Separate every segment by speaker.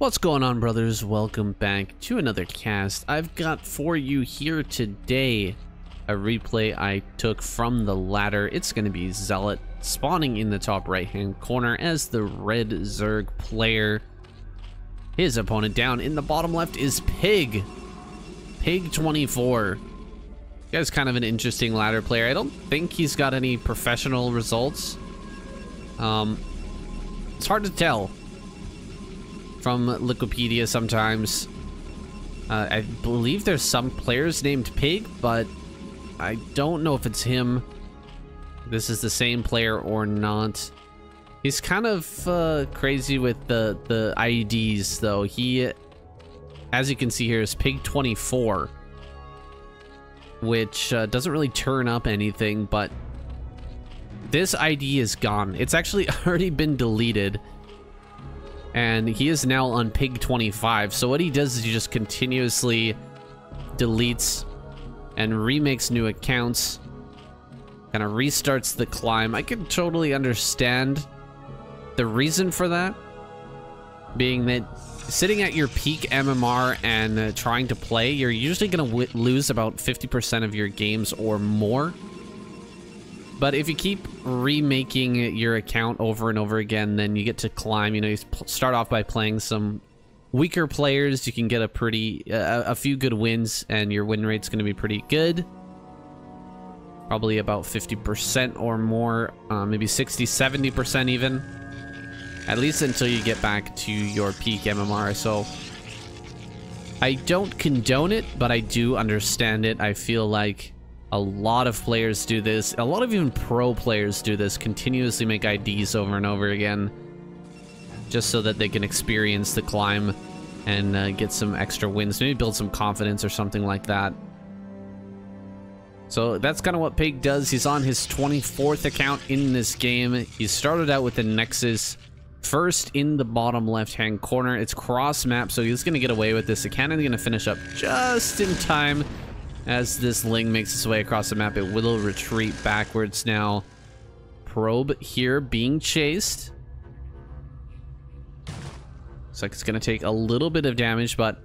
Speaker 1: What's going on, brothers? Welcome back to another cast. I've got for you here today a replay I took from the ladder. It's going to be Zealot spawning in the top right-hand corner as the red Zerg player. His opponent down in the bottom left is Pig. Pig24. Guy's kind of an interesting ladder player. I don't think he's got any professional results. Um, it's hard to tell from Wikipedia sometimes. Uh, I believe there's some players named Pig, but I don't know if it's him. This is the same player or not. He's kind of uh, crazy with the, the IEDs, though. He, as you can see here, is Pig24, which uh, doesn't really turn up anything, but this ID is gone. It's actually already been deleted and he is now on pig 25 so what he does is he just continuously deletes and remakes new accounts kind of restarts the climb. I can totally understand the reason for that being that sitting at your peak mmr and uh, trying to play you're usually going to lose about 50% of your games or more but if you keep remaking your account over and over again, then you get to climb. You know, you start off by playing some weaker players. You can get a pretty, uh, a few good wins, and your win rate's going to be pretty good. Probably about 50% or more, uh, maybe 60, 70% even. At least until you get back to your peak MMR. So I don't condone it, but I do understand it. I feel like a lot of players do this. A lot of even pro players do this, continuously make IDs over and over again. Just so that they can experience the climb and uh, get some extra wins. Maybe build some confidence or something like that. So that's kind of what Pig does. He's on his 24th account in this game. He started out with the Nexus first in the bottom left-hand corner. It's cross map, so he's going to get away with this. The cannon's going to finish up just in time as this Ling makes its way across the map, it will retreat backwards now. Probe here being chased. Looks like it's going to take a little bit of damage, but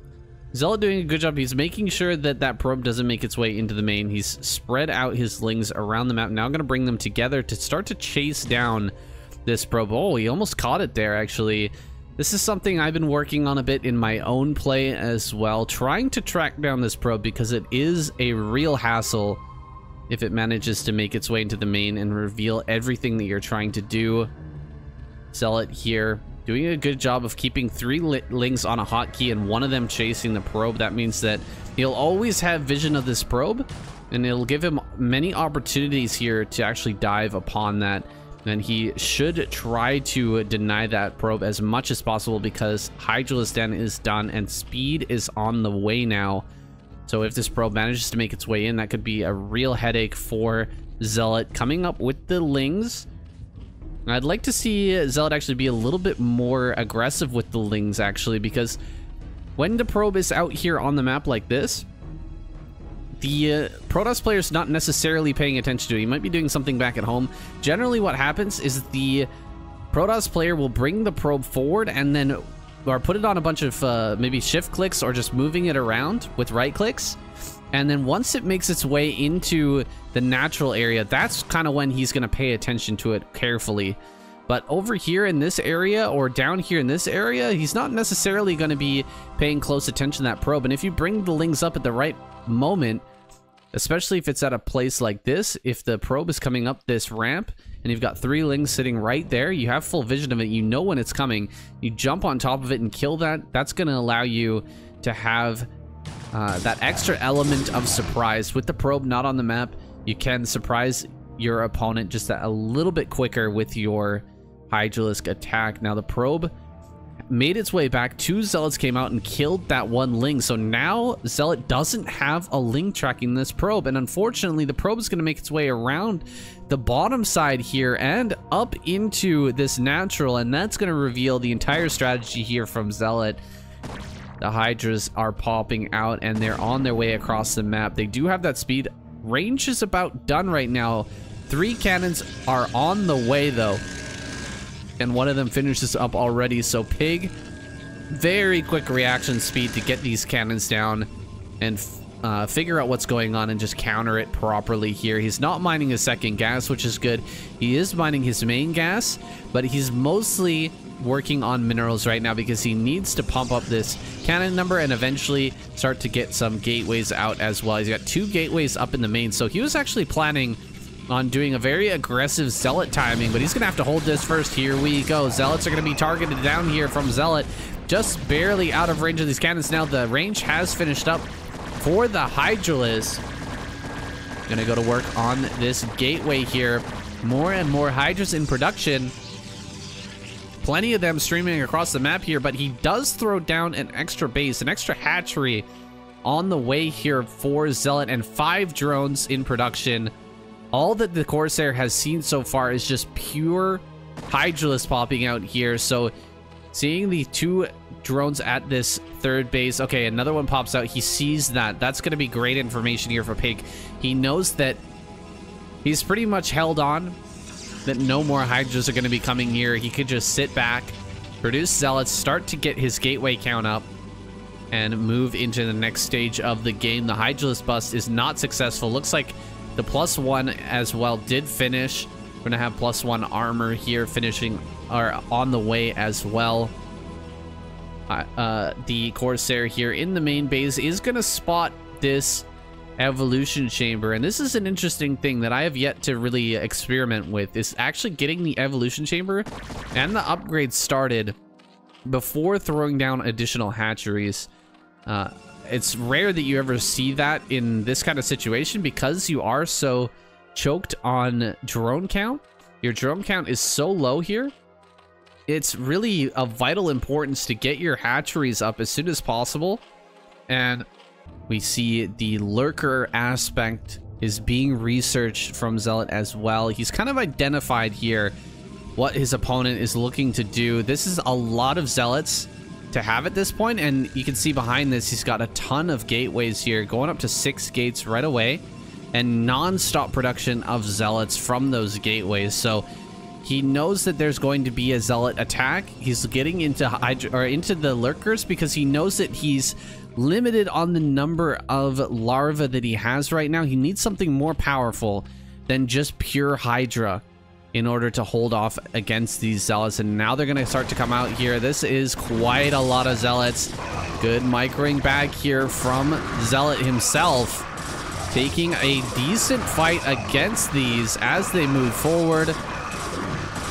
Speaker 1: Zealot doing a good job. He's making sure that that probe doesn't make its way into the main. He's spread out his Lings around the map. Now going to bring them together to start to chase down this probe. Oh, he almost caught it there, actually. This is something I've been working on a bit in my own play as well, trying to track down this probe because it is a real hassle if it manages to make its way into the main and reveal everything that you're trying to do. Zealot here, doing a good job of keeping three lings on a hotkey and one of them chasing the probe. That means that he'll always have vision of this probe and it'll give him many opportunities here to actually dive upon that and he should try to deny that probe as much as possible because Hydralisk Den is done and speed is on the way now. So if this probe manages to make its way in, that could be a real headache for Zealot. Coming up with the Lings, I'd like to see Zealot actually be a little bit more aggressive with the Lings actually because when the probe is out here on the map like this, the uh, Protoss player is not necessarily paying attention to. He might be doing something back at home. Generally, what happens is the Protoss player will bring the probe forward and then or put it on a bunch of uh, maybe shift clicks or just moving it around with right clicks. And then once it makes its way into the natural area, that's kind of when he's going to pay attention to it carefully. But over here in this area or down here in this area, he's not necessarily going to be paying close attention to that probe. And if you bring the lings up at the right moment, especially if it's at a place like this, if the probe is coming up this ramp and you've got three lings sitting right there, you have full vision of it, you know when it's coming, you jump on top of it and kill that, that's going to allow you to have uh, that extra element of surprise. With the probe not on the map, you can surprise your opponent just a little bit quicker with your Hydralisk attack. Now the probe made its way back. Two Zealots came out and killed that one Ling. So now Zealot doesn't have a Ling tracking this probe. And unfortunately, the probe is going to make its way around the bottom side here and up into this natural. And that's going to reveal the entire strategy here from Zealot. The Hydras are popping out and they're on their way across the map. They do have that speed. Range is about done right now. Three cannons are on the way though and one of them finishes up already. So Pig very quick reaction speed to get these cannons down and uh, figure out what's going on and just counter it properly here. He's not mining his second gas, which is good. He is mining his main gas, but he's mostly working on minerals right now because he needs to pump up this cannon number and eventually start to get some gateways out as well. He's got two gateways up in the main, so he was actually planning on doing a very aggressive Zealot timing, but he's going to have to hold this first. Here we go. Zealots are going to be targeted down here from Zealot, just barely out of range of these cannons. Now the range has finished up for the Hydralisk. Going to go to work on this gateway here. More and more Hydras in production. Plenty of them streaming across the map here, but he does throw down an extra base, an extra hatchery on the way here for Zealot and five drones in production. All that the Corsair has seen so far is just pure Hydralisk popping out here. So seeing the two drones at this third base. Okay, another one pops out. He sees that. That's going to be great information here for Pig. He knows that he's pretty much held on that no more Hydras are going to be coming here. He could just sit back, produce Zealots, start to get his gateway count up, and move into the next stage of the game. The Hydralisk bust is not successful. Looks like the plus one as well did finish. We're going to have plus one armor here finishing or on the way as well. Uh, uh, the Corsair here in the main base is going to spot this evolution chamber and this is an interesting thing that i have yet to really experiment with is actually getting the evolution chamber and the upgrades started before throwing down additional hatcheries uh, it's rare that you ever see that in this kind of situation because you are so choked on drone count your drone count is so low here it's really of vital importance to get your hatcheries up as soon as possible and we see the lurker aspect is being researched from Zealot as well. He's kind of identified here what his opponent is looking to do. This is a lot of Zealots to have at this point, and you can see behind this, he's got a ton of gateways here, going up to six gates right away, and non-stop production of Zealots from those gateways. So he knows that there's going to be a Zealot attack. He's getting into Hydra or into the lurkers because he knows that he's limited on the number of larvae that he has right now. He needs something more powerful than just pure Hydra in order to hold off against these Zealots. And now they're going to start to come out here. This is quite a lot of Zealots. Good microing back here from Zealot himself. Taking a decent fight against these as they move forward.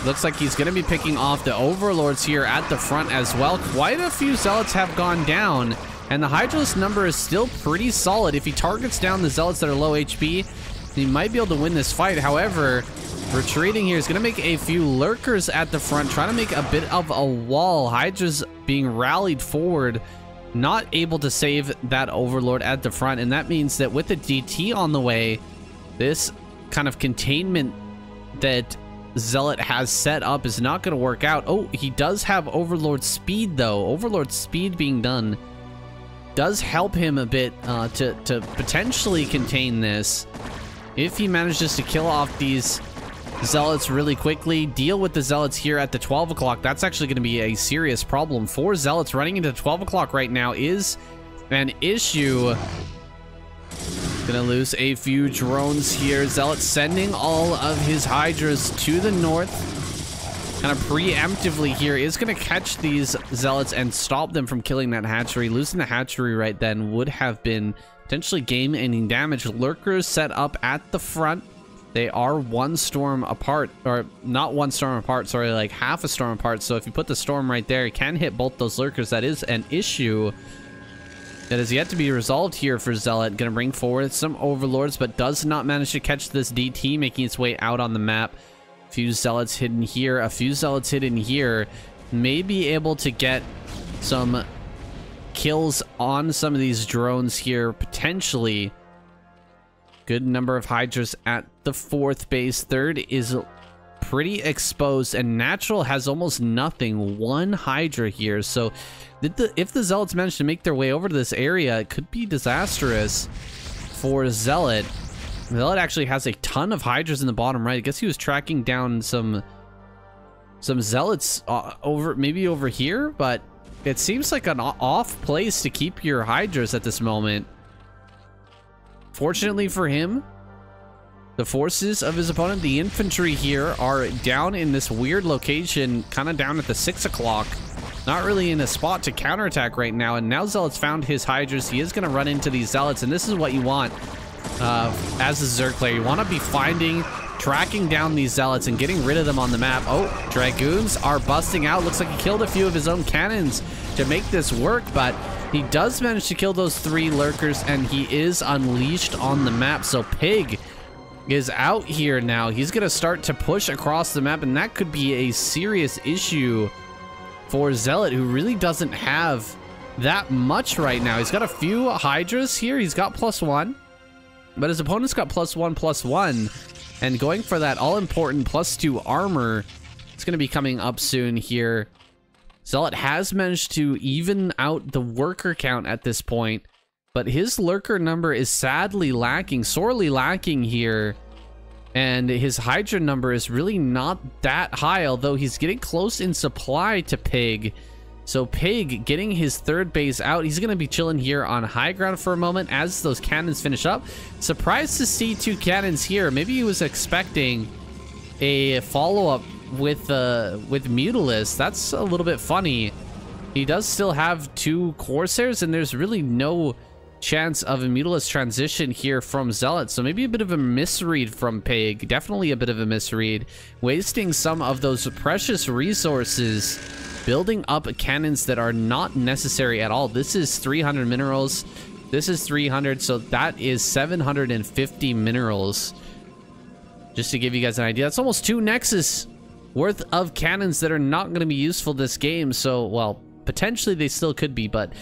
Speaker 1: Looks like he's going to be picking off the Overlords here at the front as well. Quite a few Zealots have gone down. And the Hydralisk number is still pretty solid. If he targets down the Zealots that are low HP, he might be able to win this fight. However, retreating here is going to make a few lurkers at the front, trying to make a bit of a wall. Hydra's being rallied forward, not able to save that Overlord at the front. And that means that with the DT on the way, this kind of containment that Zealot has set up is not going to work out. Oh, he does have Overlord speed, though. Overlord speed being done does help him a bit uh, to, to potentially contain this. If he manages to kill off these Zealots really quickly, deal with the Zealots here at the 12 o'clock, that's actually going to be a serious problem. Four Zealots running into 12 o'clock right now is an issue. Gonna lose a few drones here. Zealot sending all of his Hydras to the north kind of preemptively here is to catch these zealots and stop them from killing that hatchery. Losing the hatchery right then would have been potentially game-ending damage. Lurkers set up at the front. They are one storm apart, or not one storm apart, sorry, like half a storm apart. So if you put the storm right there, it can hit both those lurkers. That is an issue that is yet to be resolved here for Zealot. Going to bring forward some overlords, but does not manage to catch this DT, making its way out on the map few zealots hidden here, a few zealots hidden here, may be able to get some kills on some of these drones here, potentially. Good number of Hydras at the fourth base. Third is pretty exposed, and Natural has almost nothing. One Hydra here, so the, if the Zealots manage to make their way over to this area, it could be disastrous for Zealot. Zealot actually has a ton of Hydras in the bottom right. I guess he was tracking down some some Zealots uh, over maybe over here, but it seems like an off place to keep your Hydras at this moment. Fortunately for him, the forces of his opponent, the infantry here, are down in this weird location, kind of down at the 6 o'clock. Not really in a spot to counterattack right now, and now Zealot's found his Hydras. He is going to run into these Zealots, and this is what you want uh, as a Zerg player. You want to be finding, tracking down these Zealots and getting rid of them on the map. Oh, Dragoons are busting out. Looks like he killed a few of his own cannons to make this work, but he does manage to kill those three Lurkers, and he is unleashed on the map. So Pig is out here now. He's going to start to push across the map, and that could be a serious issue for Zealot, who really doesn't have that much right now. He's got a few Hydras here. He's got plus one, but his opponent's got plus one, plus one. And going for that all-important plus two armor, it's going to be coming up soon here. Zealot has managed to even out the worker count at this point, but his lurker number is sadly lacking, sorely lacking here. And his Hydra number is really not that high, although he's getting close in supply to Pig. So Pig getting his third base out. He's going to be chilling here on high ground for a moment as those cannons finish up. Surprised to see two cannons here. Maybe he was expecting a follow-up with uh, with Mutalisk. That's a little bit funny. He does still have two Corsairs, and there's really no chance of a Mutalisk transition here from Zealot. So maybe a bit of a misread from Pig. Definitely a bit of a misread. Wasting some of those precious resources building up cannons that are not necessary at all. This is 300 minerals. This is 300, so that is 750 minerals. Just to give you guys an idea, that's almost two Nexus worth of cannons that are not going to be useful this game. So, well, potentially they still could be, but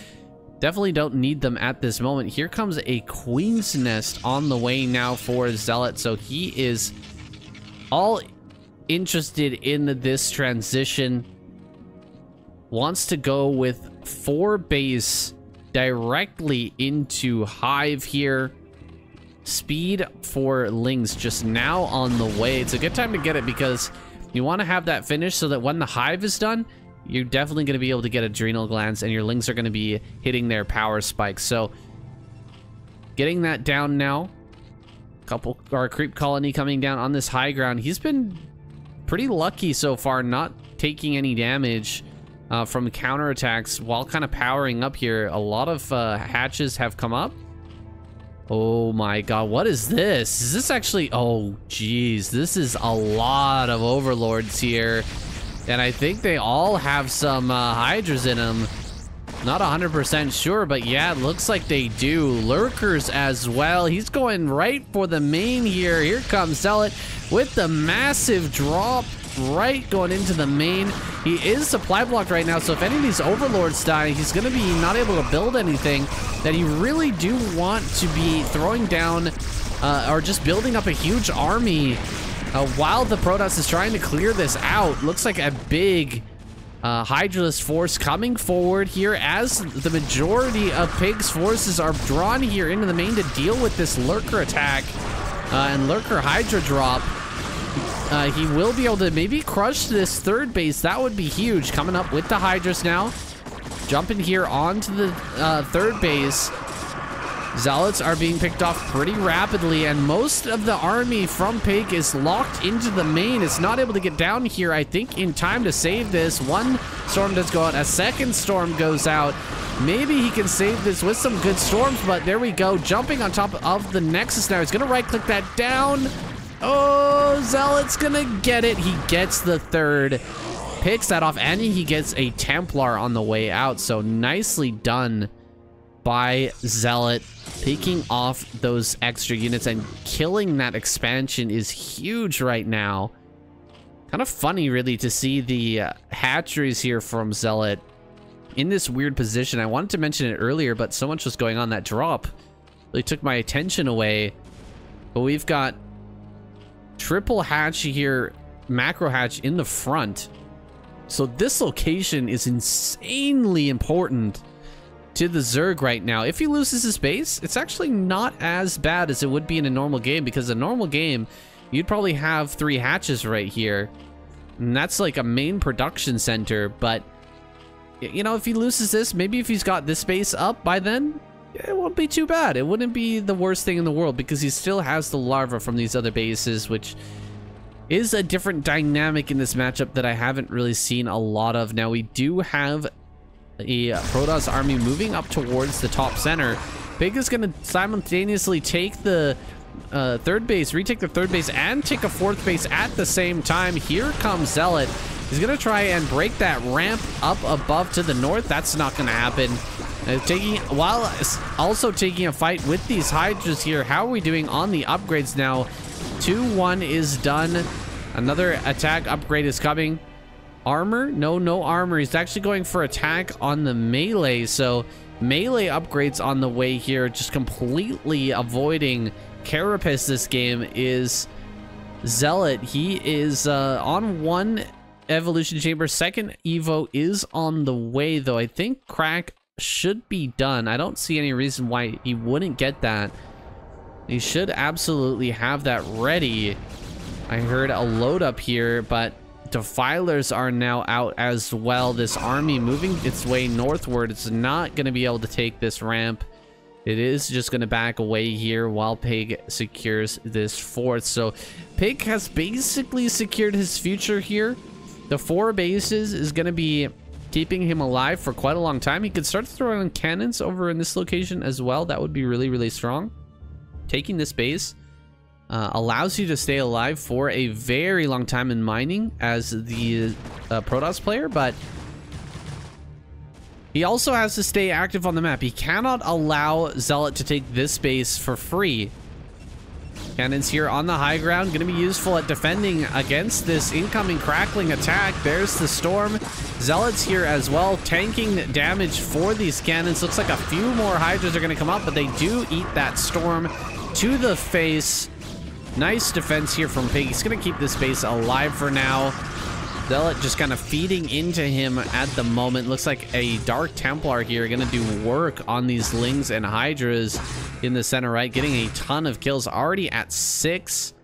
Speaker 1: Definitely don't need them at this moment. Here comes a Queen's Nest on the way now for Zealot. So he is all interested in this transition. Wants to go with four base directly into Hive here. Speed for Lings just now on the way. It's a good time to get it because you want to have that finished so that when the Hive is done, you're definitely going to be able to get adrenal glands and your lings are going to be hitting their power spikes. So getting that down now. Couple our creep colony coming down on this high ground. He's been pretty lucky so far, not taking any damage uh, from counterattacks while kind of powering up here. A lot of uh, hatches have come up. Oh my god, what is this? Is this actually... Oh, geez. This is a lot of overlords here. And I think they all have some uh, Hydras in them. Not 100% sure, but yeah, it looks like they do. Lurkers as well. He's going right for the main here. Here comes Zealot with the massive drop right going into the main. He is supply blocked right now, so if any of these overlords die, he's going to be not able to build anything that you really do want to be throwing down uh, or just building up a huge army uh, while the Protoss is trying to clear this out, looks like a big uh, Hydralisk force coming forward here as the majority of Pig's forces are drawn here into the main to deal with this Lurker attack uh, and Lurker Hydra drop. Uh, he will be able to maybe crush this third base. That would be huge. Coming up with the Hydras now. Jumping here onto the uh, third base. Zealots are being picked off pretty rapidly, and most of the army from Pig is locked into the main. It's not able to get down here, I think, in time to save this. One storm does go out. A second storm goes out. Maybe he can save this with some good storms, but there we go. Jumping on top of the Nexus now. He's going to right-click that down. Oh, Zealot's to get it. He gets the third. Picks that off, and he gets a Templar on the way out. So nicely done by Zealot. Picking off those extra units and killing that expansion is huge right now. Kind of funny, really, to see the uh, hatcheries here from Zealot in this weird position. I wanted to mention it earlier, but so much was going on that drop really took my attention away. But we've got triple hatch here, macro hatch in the front. So this location is insanely important to the Zerg right now. If he loses his base, it's actually not as bad as it would be in a normal game because a normal game, you'd probably have three hatches right here. And that's like a main production center, but you know, if he loses this, maybe if he's got this base up by then, it won't be too bad. It wouldn't be the worst thing in the world because he still has the larva from these other bases, which is a different dynamic in this matchup that I haven't really seen a lot of. Now, we do have a Protoss army moving up towards the top center. Pig is going to simultaneously take the uh, third base, retake the third base, and take a fourth base at the same time. Here comes Zealot. He's going to try and break that ramp up above to the north. That's not going to happen. Uh, taking While also taking a fight with these Hydras here. How are we doing on the upgrades now? 2-1 is done. Another attack upgrade is coming. Armor? No, no armor. He's actually going for attack on the melee. So melee upgrades on the way here. Just completely avoiding Carapace this game is Zealot. He is uh, on one evolution chamber. Second Evo is on the way, though. I think Crack should be done. I don't see any reason why he wouldn't get that. He should absolutely have that ready. I heard a load up here, but Defilers are now out as well. This army moving its way northward. It's not going to be able to take this ramp. It is just going to back away here while Pig secures this fort. So Pig has basically secured his future here. The four bases is going to be keeping him alive for quite a long time. He could start throwing cannons over in this location as well. That would be really, really strong. Taking this base uh, allows you to stay alive for a very long time in mining as the uh, Protoss player, but he also has to stay active on the map. He cannot allow Zealot to take this base for free. Cannons here on the high ground, going to be useful at defending against this incoming crackling attack. There's the storm. Zealots here as well, tanking damage for these cannons. Looks like a few more Hydras are going to come up, but they do eat that storm to the face. Nice defense here from Pig. He's going to keep this base alive for now. Zealot just kind of feeding into him at the moment. Looks like a Dark Templar here going to do work on these Lings and Hydras in the center right. Getting a ton of kills already at six.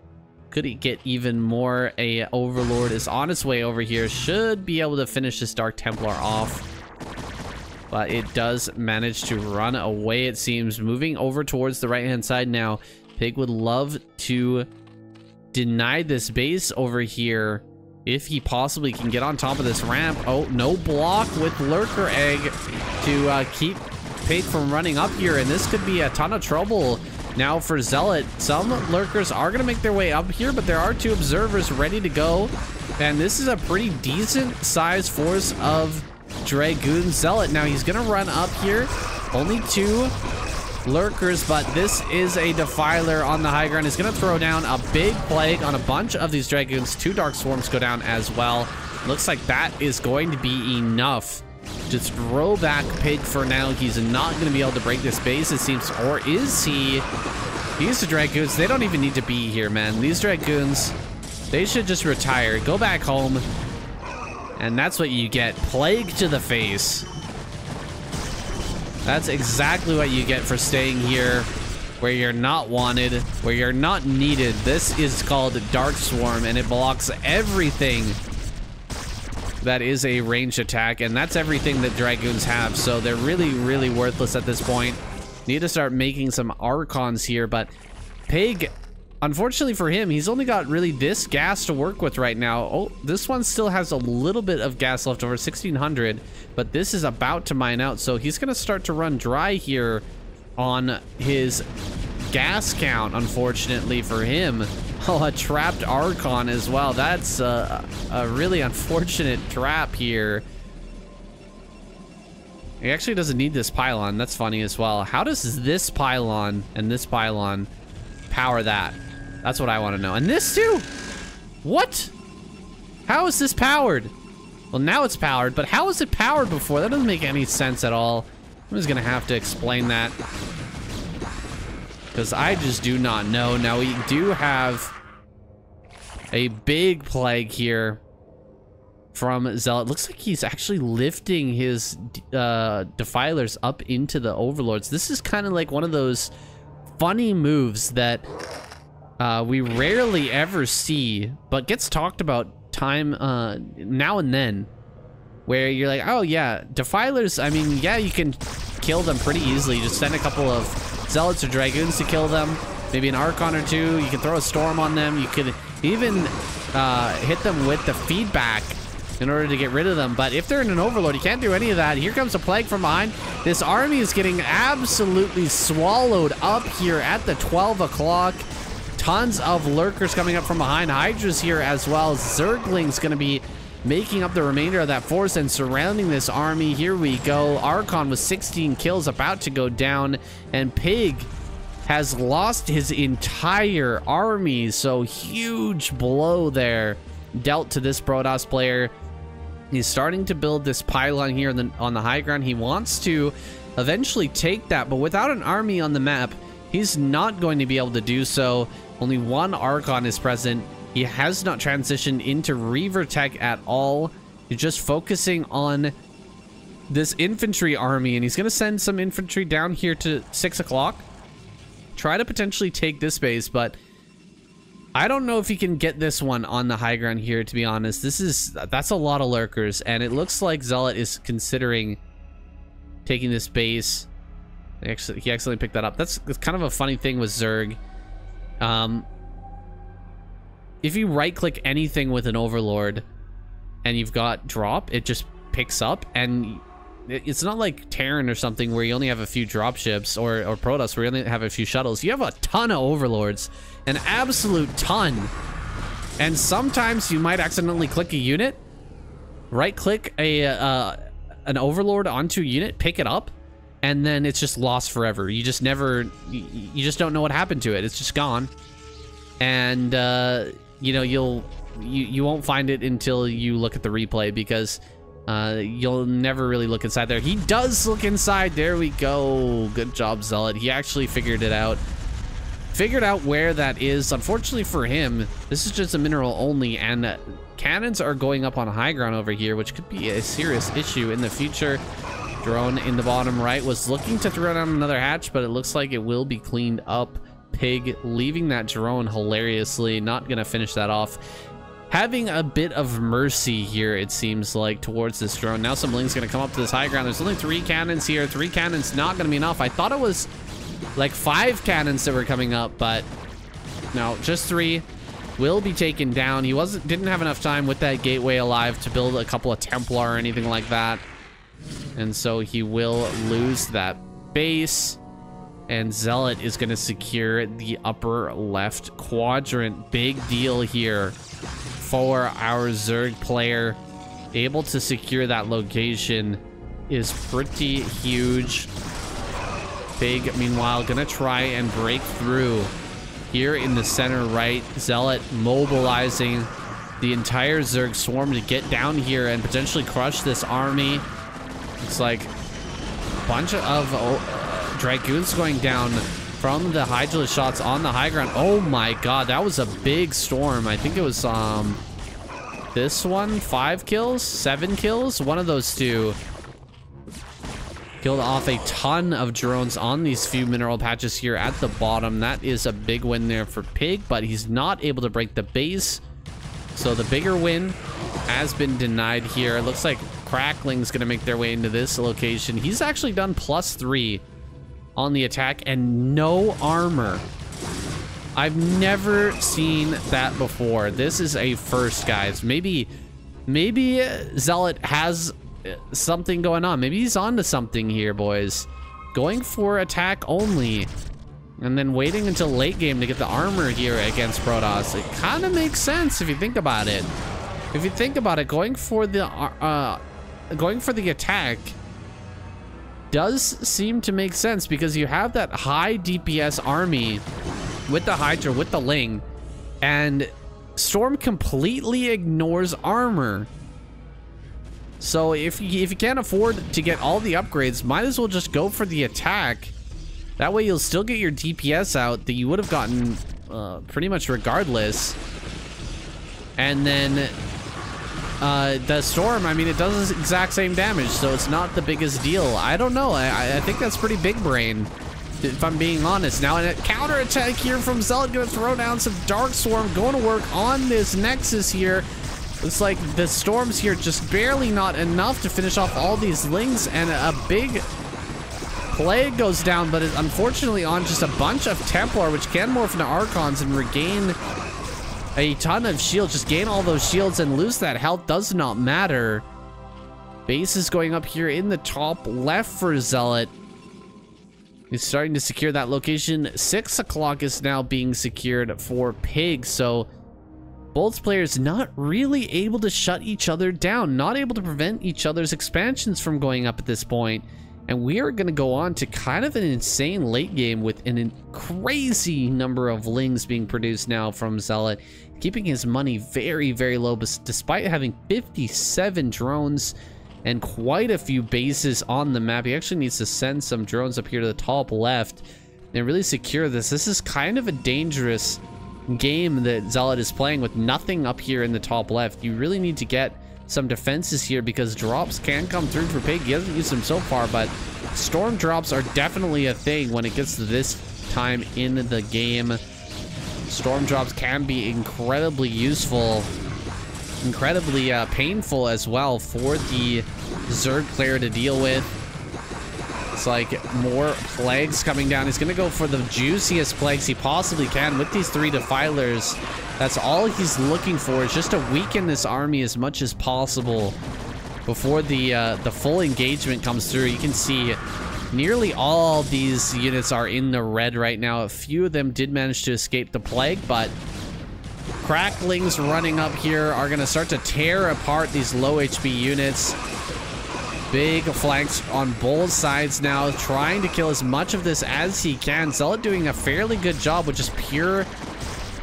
Speaker 1: Could he get even more? A Overlord is on its way over here. Should be able to finish this Dark Templar off. But it does manage to run away, it seems. Moving over towards the right-hand side now. Pig would love to deny this base over here if he possibly can get on top of this ramp. Oh, no block with Lurker Egg to uh, keep Pig from running up here, and this could be a ton of trouble now for Zealot. Some Lurkers are going to make their way up here, but there are two Observers ready to go, and this is a pretty decent size force of Dragoon Zealot. Now, he's going to run up here. Only two lurkers, but this is a defiler on the high ground. He's going to throw down a big plague on a bunch of these dragoons. Two dark swarms go down as well. Looks like that is going to be enough to throw back Pig for now. He's not going to be able to break this base, it seems. Or is he? These Dragoons, they don't even need to be here, man. These Dragoons, they should just retire. Go back home. And that's what you get. Plague to the face. That's exactly what you get for staying here where you're not wanted, where you're not needed. This is called Dark Swarm, and it blocks everything that is a range attack, and that's everything that Dragoons have, so they're really, really worthless at this point. Need to start making some Archons here, but Pig Unfortunately for him, he's only got really this gas to work with right now. Oh, this one still has a little bit of gas left over, 1600, but this is about to mine out. So he's going to start to run dry here on his gas count, unfortunately for him. Oh, a trapped Archon as well. That's a, a really unfortunate trap here. He actually doesn't need this pylon. That's funny as well. How does this pylon and this pylon power that? That's what I want to know. And this too? What? How is this powered? Well, now it's powered, but how was it powered before? That doesn't make any sense at all. I'm just gonna have to explain that. Because I just do not know. Now, we do have a big plague here from Zealot. Looks like he's actually lifting his uh, defilers up into the overlords. This is kind of like one of those funny moves that uh, we rarely ever see, but gets talked about time uh, now and then. where you're like, oh yeah, Defilers, I mean, yeah, you can kill them pretty easily. Just send a couple of Zealots or Dragoons to kill them. Maybe an Archon or two. You can throw a Storm on them. You could even uh, hit them with the feedback in order to get rid of them. But if they're in an overlord, you can't do any of that. Here comes a plague from behind. This army is getting absolutely swallowed up here at the 12 o'clock. Tons of lurkers coming up from behind. Hydra's here as well. Zergling's going to be making up the remainder of that force and surrounding this army. Here we go. Archon with 16 kills about to go down. And Pig has lost his entire army. So huge blow there dealt to this Protoss player. He's starting to build this pylon here the, on the high ground. He wants to eventually take that, but without an army on the map, he's not going to be able to do so. Only one Archon is present. He has not transitioned into Reaver Tech at all. He's just focusing on this infantry army, and he's going to send some infantry down here to 6 o'clock. Try to potentially take this base, but I don't know if he can get this one on the high ground here, to be honest. This is, that's a lot of lurkers, and it looks like Zealot is considering taking this base. Actually, he accidentally picked that up. That's, that's kind of a funny thing with Zerg. Um, if you right click anything with an overlord and you've got drop, it just picks up and it's not like Terran or something where you only have a few drop ships or, or Protoss where you only have a few shuttles. You have a ton of overlords, an absolute ton. And sometimes you might accidentally click a unit, right click a uh, an overlord onto a unit, pick it up, and then it's just lost forever. You just never, you just don't know what happened to it. It's just gone. And, uh, you know, you'll, you, you won't find it until you look at the replay because uh, you'll never really look inside there. He does look inside. There we go. Good job, Zealot. He actually figured it out. Figured out where that is. Unfortunately for him, this is just a mineral only, and cannons are going up on high ground over here, which could be a serious issue in the future. Drone in the bottom right was looking to throw down another hatch, but it looks like it will be cleaned up. Pig leaving that drone hilariously, not going to finish that off. Having a bit of mercy here, it seems like, towards this drone. Now some Ling's going to come up to this high ground. There's only three cannons here. Three cannons not going to be enough. I thought it was like five cannons that were coming up, but no, just three will be taken down. He wasn't didn't have enough time with that gateway alive to build a couple of Templar or anything like that. And so he will lose that base. And Zealot is going to secure the upper left quadrant. Pig deal here for our Zerg player. Able to secure that location is pretty huge. Big, meanwhile, going to try and break through here in the center right. Zealot mobilizing the entire Zerg swarm to get down here and potentially crush this army. It's like a bunch of uh, Dragoons going down from the Hydralisk shots on the high ground. Oh my god, that was a big storm. I think it was um this one, five kills, seven kills, one of those two. Killed off a ton of drones on these few mineral patches here at the bottom. That is a big win there for Pig, but he's not able to break the base. So the bigger win has been denied here. It looks like Crackling's going to make their way into this location. He's actually done plus three on the attack and no armor. I've never seen that before. This is a first, guys. Maybe, maybe Zealot has uh, something going on. Maybe he's onto something here, boys. Going for attack only and then waiting until late game to get the armor here against Protoss. It kind of makes sense if you think about it. If you think about it, going for the uh, going for the attack does seem to make sense because you have that high DPS army with the Hydra, with the Ling, and Storm completely ignores armor. So if you, if you can't afford to get all the upgrades, might as well just go for the attack. That way you'll still get your DPS out that you would have gotten uh, pretty much regardless. And then uh, the storm, I mean, it does the exact same damage, so it's not the biggest deal. I don't know. I, I think that's pretty big brain, if I'm being honest. Now, a counter attack here from Zealot, going to throw down some Dark Swarm, going to work on this Nexus here. Looks like the storms here just barely not enough to finish off all these lings, and a big plague goes down, but unfortunately on just a bunch of Templar, which can morph into Archons and regain a ton of shields. Just gain all those shields and lose that health does not matter. Base is going up here in the top left for Zealot. He's starting to secure that location. Six o'clock is now being secured for Pig. So both players not really able to shut each other down, not able to prevent each other's expansions from going up at this point. And we are going to go on to kind of an insane late game with an crazy number of lings being produced now from Zealot, keeping his money very, very low, despite having 57 drones and quite a few bases on the map. He actually needs to send some drones up here to the top left and really secure this. This is kind of a dangerous game that Zealot is playing with nothing up here in the top left. You really need to get some defenses here because drops can come through for Pig. He hasn't used them so far, but storm drops are definitely a thing when it gets to this time in the game. Storm drops can be incredibly useful incredibly uh, painful as well for the Zerg player to deal with. It's like more plagues coming down. He's going to go for the juiciest plagues he possibly can with these three defilers. That's all he's looking for is just to weaken this army as much as possible before the uh, the full engagement comes through. You can see nearly all these units are in the red right now. A few of them did manage to escape the plague, but Cracklings running up here are going to start to tear apart these low HP units. Big flanks on both sides now, trying to kill as much of this as he can. Zealot doing a fairly good job with just pure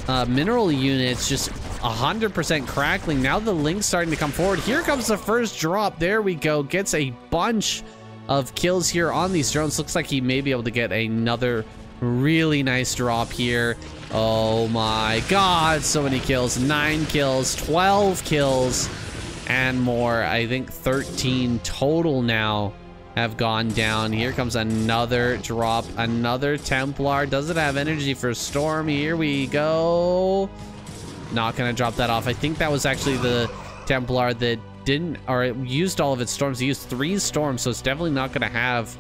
Speaker 1: uh, mineral units, just 100% crackling. Now the ling's starting to come forward. Here comes the first drop. There we go. Gets a bunch of kills here on these drones. Looks like he may be able to get another really nice drop here. Oh my god, so many kills. Nine kills, 12 kills, and more. I think 13 total now have gone down. Here comes another drop, another Templar. Does it have energy for Storm? Here we go. Not gonna drop that off. I think that was actually the Templar that didn't, or used all of its storms. It used three storms, so it's definitely not gonna have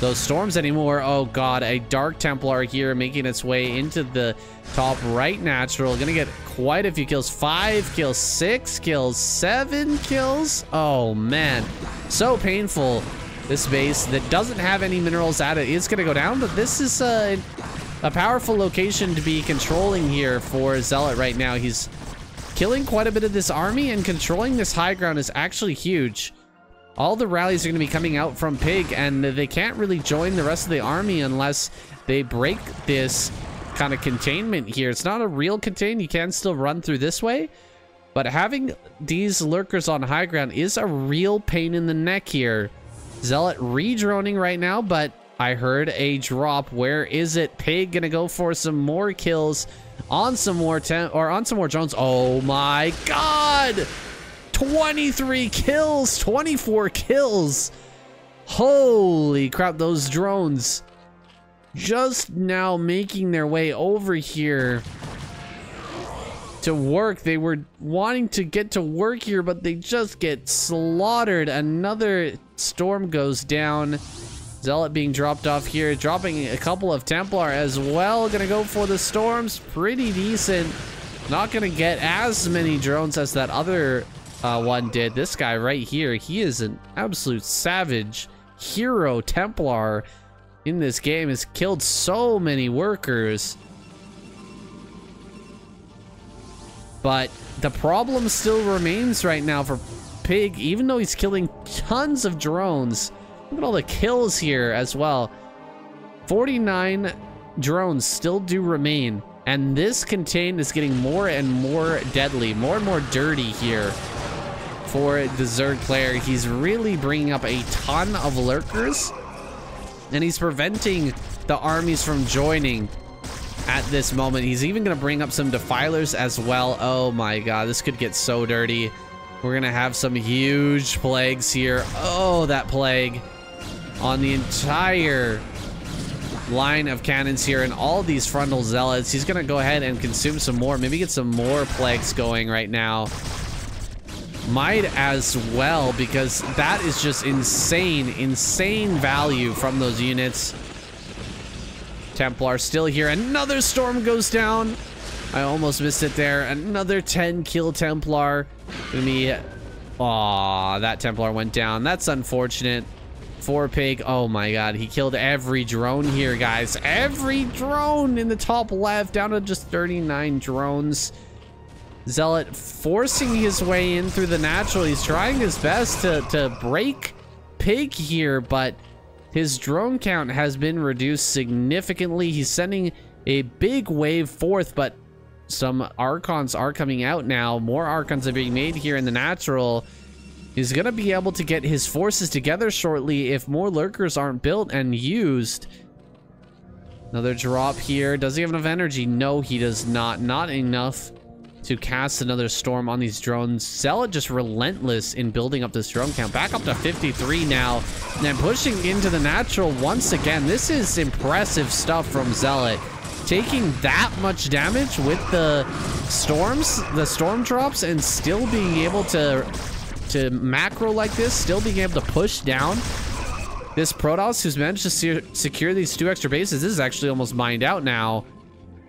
Speaker 1: those storms anymore. Oh god, a Dark Templar here making its way into the top right natural. Gonna get quite a few kills. Five kills, six kills, seven kills. Oh man, so painful. This base that doesn't have any minerals at it is gonna go down, but this is a, a powerful location to be controlling here for Zealot right now. He's killing quite a bit of this army and controlling this high ground is actually huge all the rallies are going to be coming out from Pig, and they can't really join the rest of the army unless they break this kind of containment here. It's not a real contain. You can still run through this way, but having these lurkers on high ground is a real pain in the neck here. Zealot redroning right now, but I heard a drop. Where is it? Pig gonna go for some more kills on some more ten or on some more drones. Oh my god! 23 kills, 24 kills. Holy crap, those drones just now making their way over here to work. They were wanting to get to work here, but they just get slaughtered. Another storm goes down. Zealot being dropped off here, dropping a couple of Templar as well. Gonna go for the storms, pretty decent. Not gonna get as many drones as that other uh, one did. This guy right here, he is an absolute savage hero Templar in this game. Has killed so many workers. But the problem still remains right now for Pig, even though he's killing tons of drones. Look at all the kills here as well. 49 drones still do remain. And this contain is getting more and more deadly, more and more dirty here for the Zerg player. He's really bringing up a ton of lurkers, and he's preventing the armies from joining at this moment. He's even going to bring up some defilers as well. Oh my god, this could get so dirty. We're going to have some huge plagues here. Oh, that plague on the entire line of cannons here and all these frontal zealots. He's going to go ahead and consume some more, maybe get some more plagues going right now. Might as well because that is just insane, insane value from those units. Templar still here. Another storm goes down. I almost missed it there. Another 10 kill Templar. Gonna be... That Templar went down. That's unfortunate. Four pig. Oh my god, he killed every drone here, guys. Every drone in the top left, down to just 39 drones. Zelot forcing his way in through the natural. He's trying his best to, to break pig here, but his drone count has been reduced significantly. He's sending a big wave forth, but some Archons are coming out now. More Archons are being made here in the natural. He's going to be able to get his forces together shortly if more Lurkers aren't built and used. Another drop here. Does he have enough energy? No, he does not. Not enough to cast another storm on these drones. Zelot just relentless in building up this drone count. Back up to 53 now. And then pushing into the natural once again. This is impressive stuff from Zelot taking that much damage with the storms, the storm drops, and still being able to to macro like this, still being able to push down this Protoss who's managed to se secure these two extra bases. This is actually almost mined out now.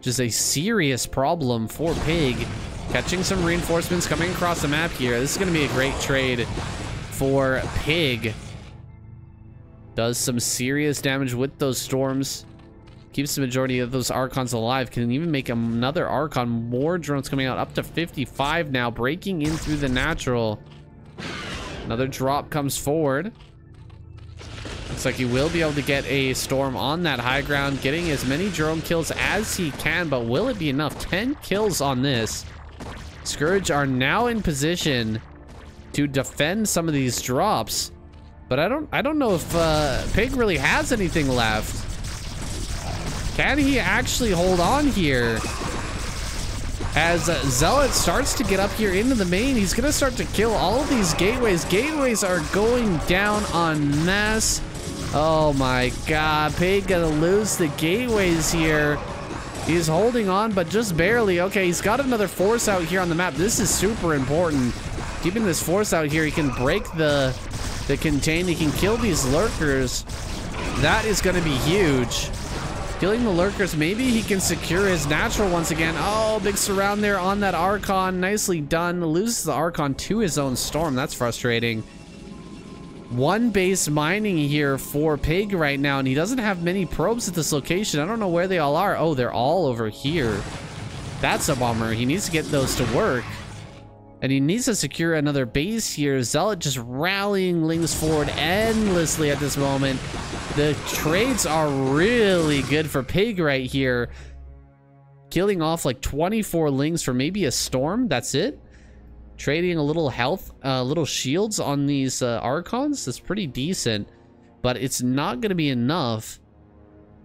Speaker 1: Just a serious problem for Pig. Catching some reinforcements coming across the map here. This is going to be a great trade for Pig. Does some serious damage with those storms. Keeps the majority of those Archons alive. Can even make another Archon. More drones coming out. Up to 55 now. Breaking in through the natural. Another drop comes forward. Looks like he will be able to get a Storm on that high ground. Getting as many drone kills as he can. But will it be enough? 10 kills on this. Scourge are now in position to defend some of these drops. But I don't I don't know if uh, Pig really has anything left. Can he actually hold on here? As uh, Zelot starts to get up here into the main, he's going to start to kill all of these gateways. Gateways are going down on mass. Oh my god, Pig gonna lose the gateways here. He's holding on, but just barely. Okay, he's got another force out here on the map. This is super important. Keeping this force out here, he can break the, the contain. He can kill these lurkers. That is going to be huge. Killing the lurkers. Maybe he can secure his natural once again. Oh, big surround there on that Archon. Nicely done. Loses the Archon to his own storm. That's frustrating. One base mining here for Pig right now, and he doesn't have many probes at this location. I don't know where they all are. Oh, they're all over here. That's a bummer. He needs to get those to work. And he needs to secure another base here. Zelot just rallying Lings forward endlessly at this moment. The trades are really good for Pig right here. Killing off like 24 Lings for maybe a Storm. That's it. Trading a little health, a uh, little shields on these uh, Archons. That's pretty decent. But it's not going to be enough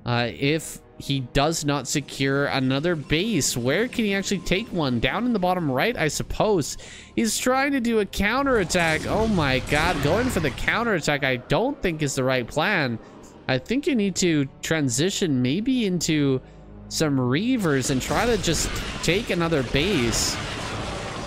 Speaker 1: uh, if he does not secure another base. Where can he actually take one? Down in the bottom right, I suppose. He's trying to do a counterattack. Oh my god, going for the counterattack I don't think is the right plan. I think you need to transition maybe into some Reavers and try to just take another base.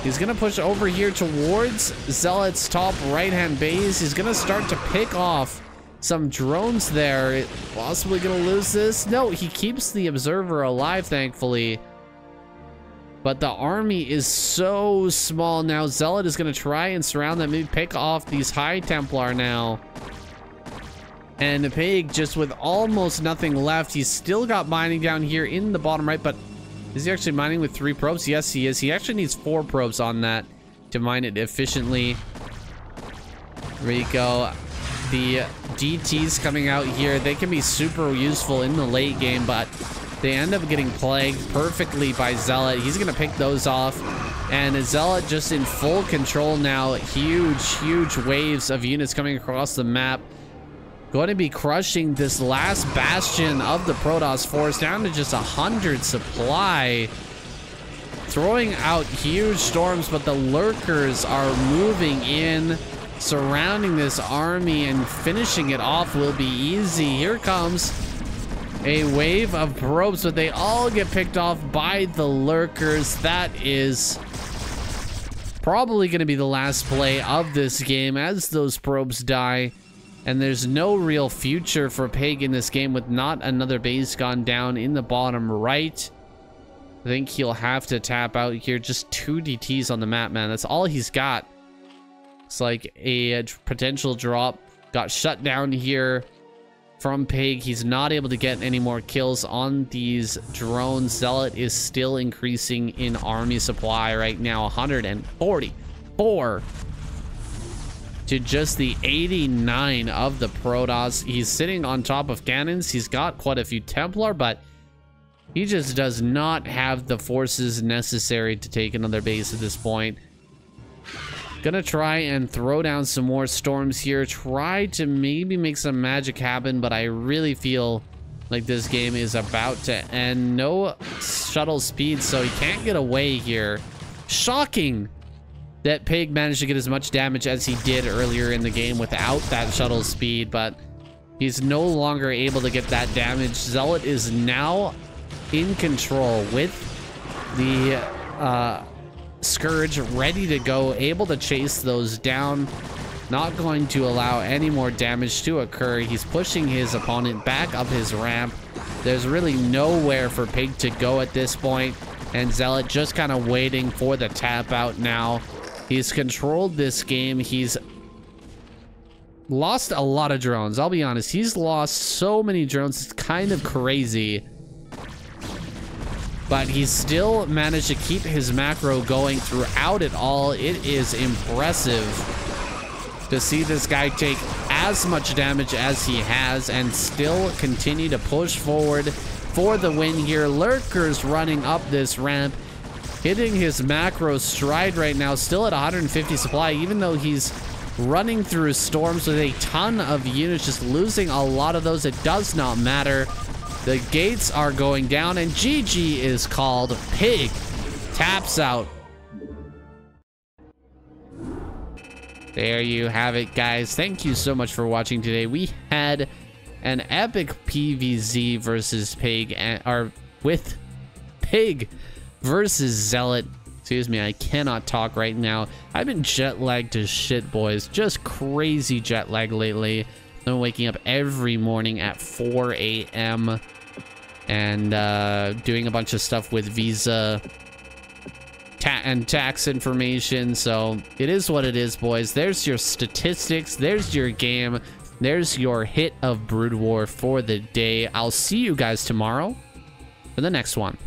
Speaker 1: He's going to push over here towards Zelot's top right-hand base. He's going to start to pick off some drones there. Possibly gonna lose this. No, he keeps the observer alive, thankfully. But the army is so small now. Zelot is gonna try and surround them. Maybe pick off these High Templar now. And pig just with almost nothing left. He's still got mining down here in the bottom right, but is he actually mining with three probes? Yes, he is. He actually needs four probes on that to mine it efficiently. Rico the DTs coming out here, they can be super useful in the late game, but they end up getting plagued perfectly by Zelot. He's going to pick those off. And Zelot just in full control now. Huge, huge waves of units coming across the map. Going to be crushing this last bastion of the Protoss force down to just a 100 supply. Throwing out huge storms, but the Lurkers are moving in surrounding this army and finishing it off will be easy. Here comes a wave of probes, but they all get picked off by the lurkers. That is probably going to be the last play of this game as those probes die. And there's no real future for Pig in this game with not another base gone down in the bottom right. I think he'll have to tap out here. Just two DTs on the map, man. That's all he's got. It's like a potential drop. Got shut down here from Pig. He's not able to get any more kills on these drones. Zelot is still increasing in army supply right now. 144 to just the 89 of the Protoss. He's sitting on top of cannons. He's got quite a few Templar, but he just does not have the forces necessary to take another base at this point. Gonna try and throw down some more storms here. Try to maybe make some magic happen, but I really feel like this game is about to end. No shuttle speed, so he can't get away here. Shocking that Pig managed to get as much damage as he did earlier in the game without that shuttle speed, but he's no longer able to get that damage. Zelot is now in control with the uh, Scourge ready to go, able to chase those down. Not going to allow any more damage to occur. He's pushing his opponent back up his ramp. There's really nowhere for Pig to go at this point, and Zelot just kind of waiting for the tap out now. He's controlled this game. He's lost a lot of drones. I'll be honest. He's lost so many drones. It's kind of crazy. But he's still managed to keep his macro going throughout it all. It is impressive to see this guy take as much damage as he has and still continue to push forward for the win here. Lurkers running up this ramp hitting his macro stride right now, still at 150 supply, even though he's running through storms with a ton of units, just losing a lot of those. It does not matter. The gates are going down, and GG is called. Pig taps out. There you have it, guys. Thank you so much for watching today. We had an epic PVZ versus Pig, and, or with Pig versus Zelot. Excuse me, I cannot talk right now. I've been jet lagged to shit, boys. Just crazy jet lag lately. Been waking up every morning at 4 a.m. and uh, doing a bunch of stuff with Visa ta and tax information. So it is what it is, boys. There's your statistics. There's your game. There's your hit of Brood War for the day. I'll see you guys tomorrow for the next one.